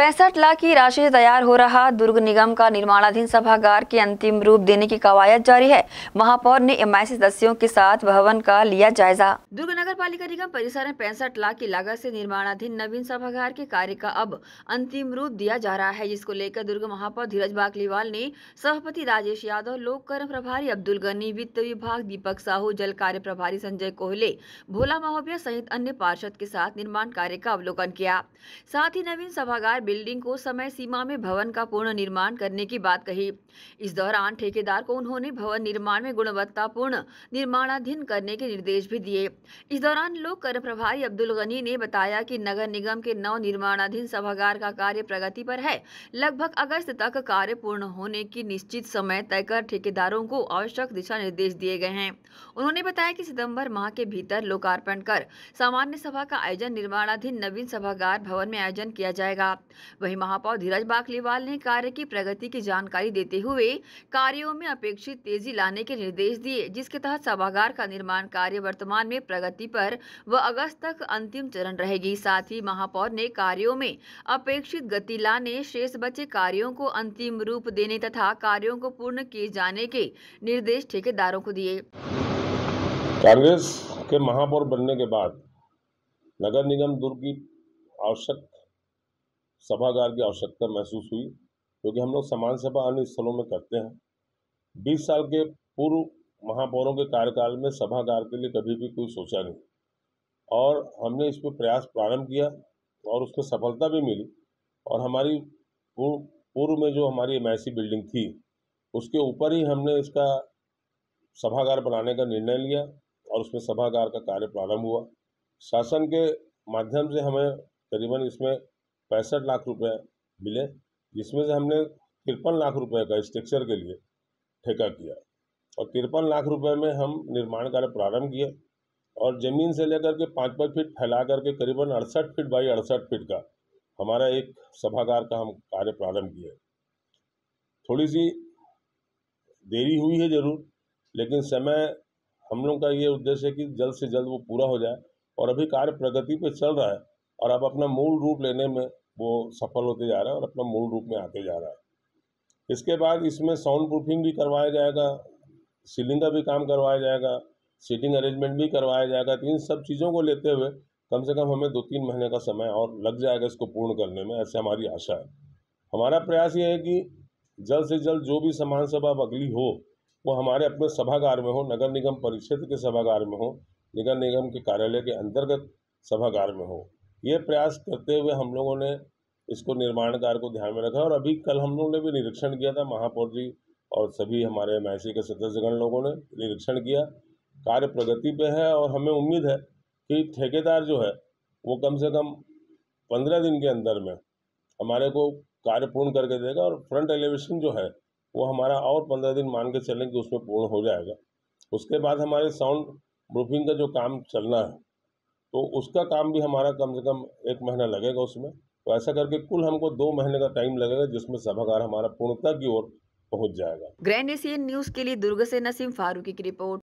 पैंसठ लाख की राशि से तैयार हो रहा दुर्ग निगम का निर्माणाधीन सभागार के अंतिम रूप देने की कवायद जारी है। महापौर ने एमआईसी सदस्यों के साथ भवन का लिया जायजा। दुर्ग नगर पालिका निगम परिसर में पैंसठ लाख की लागत से निर्माणाधीन नवीन सभागार के कार्य का अब अंतिम रूप दिया जा रहा है, जिसको लेकर दुर्ग महापौर धीरज बागलीवाल ने सभापति राजेश यादव, लोक कर्म प्रभारी अब्दुल गनी, वित्त विभाग दीपक साहू, जल कार्य प्रभारी संजय कोहले, भोला महोबिया सहित अन्य पार्षद के साथ निर्माण कार्य का अवलोकन किया। साथ ही नवीन सभागार बिल्डिंग को समय सीमा में भवन का पूर्ण निर्माण करने की बात कही। इस दौरान ठेकेदार को उन्होंने भवन निर्माण में गुणवत्तापूर्ण निर्माणाधीन करने के निर्देश भी दिए। इस दौरान लोक कर प्रभारी अब्दुल गनी ने बताया कि नगर निगम के नव निर्माणाधीन सभागार का कार्य प्रगति पर है। लगभग अगस्त तक कार्य पूर्ण होने की निश्चित समय तय कर ठेकेदारों को आवश्यक दिशा निर्देश दिए गए हैं। उन्होंने बताया कि सितंबर माह के भीतर लोकार्पण कर सामान्य सभा का आयोजन, निर्माणाधीन नवीन सभागार भवन में आयोजन किया जाएगा। वहीं महापौर धीरज बाखलीवाल ने कार्य की प्रगति की जानकारी देते हुए कार्यों में अपेक्षित तेज़ी लाने के निर्देश दिए, जिसके तहत सभागार का निर्माण कार्य वर्तमान में प्रगति पर व अगस्त तक अंतिम चरण रहेगी। साथ ही महापौर ने कार्यों में अपेक्षित गति लाने, शेष बचे कार्यों को अंतिम रूप देने तथा कार्यों को पूर्ण किए जाने के निर्देश ठेकेदारों को दिए। कांग्रेस के महापौर बनने के बाद नगर निगम दुर्ग की आवश्यक सभागार की आवश्यकता महसूस हुई, क्योंकि हम लोग समान सभा अन्य स्थलों में करते हैं। बीस साल के पूर्व महापौरों के कार्यकाल में सभागार के लिए कभी भी कोई सोचा नहीं। और हमने इस पर प्रयास प्रारंभ किया और उसमें सफलता भी मिली और हमारी पूर्व में जो हमारी एम बिल्डिंग थी, उसके ऊपर ही हमने इसका सभागार बनाने का निर्णय लिया और उसमें सभागार का कार्य प्रारंभ हुआ। शासन के माध्यम से हमें करीबन इसमें पैंसठ लाख रुपए मिले, जिसमें से हमने तिरपन लाख रुपए का स्ट्रक्चर के लिए ठेका किया। और तिरपन लाख रुपए में हम निर्माण कार्य प्रारंभ किए और ज़मीन से लेकर के पाँच पाँच फीट फैला करके करीबन अड़सठ फीट बाई अड़सठ फीट का हमारा एक सभागार का हम कार्य प्रारंभ किए। थोड़ी सी देरी हुई है ज़रूर, लेकिन समय हम लोग का ये उद्देश्य है कि जल्द से जल्द वो पूरा हो जाए और अभी कार्य प्रगति पे चल रहा है और अब अपना मूल रूप लेने में वो सफल होते जा रहा है और अपना मूल रूप में आते जा रहा है। इसके बाद इसमें साउंड प्रूफिंग भी करवाया जाएगा सीलिंग का भी काम करवाया जाएगा सीटिंग अरेंजमेंट भी करवाया जाएगा। तो इन सब चीज़ों को लेते हुए कम से कम हमें दो तीन महीने का समय और लग जाएगा इसको पूर्ण करने में, ऐसे हमारी आशा है। हमारा प्रयास ये है कि जल्द से जल्द जो भी समान सभा अगली हो, वो हमारे अपने सभागार में हो, नगर निगम परिक्षेत्र के सभागार में हो, नगर निगम के कार्यालय के अंतर्गत सभागार में हो। ये प्रयास करते हुए हम लोगों ने इसको निर्माण कार्य को ध्यान में रखा और अभी कल हम लोगों ने भी निरीक्षण किया था, महापौर जी और सभी हमारे एम के सदस्यगण लोगों ने निरीक्षण किया। कार्य प्रगति पे है और हमें उम्मीद है कि ठेकेदार जो है, वो कम से कम पंद्रह दिन के अंदर में हमारे को कार्य पूर्ण करके देगा और फ्रंट एलिवेशन जो है, वो हमारा और पंद्रह दिन मान के चलें कि उसमें पूर्ण हो जाएगा। उसके बाद हमारे साउंड प्रूफिंग का जो काम चलना है तो उसका काम भी हमारा कम से कम एक महीना लगेगा उसमें। तो ऐसा करके कुल हमको दो महीने का टाइम लगेगा, जिसमें सभागार हमारा पूर्णता की ओर पहुँच जाएगा। ग्रैंड एशियन न्यूज़ के लिए दुर्ग से नसीम फारूकी की रिपोर्ट।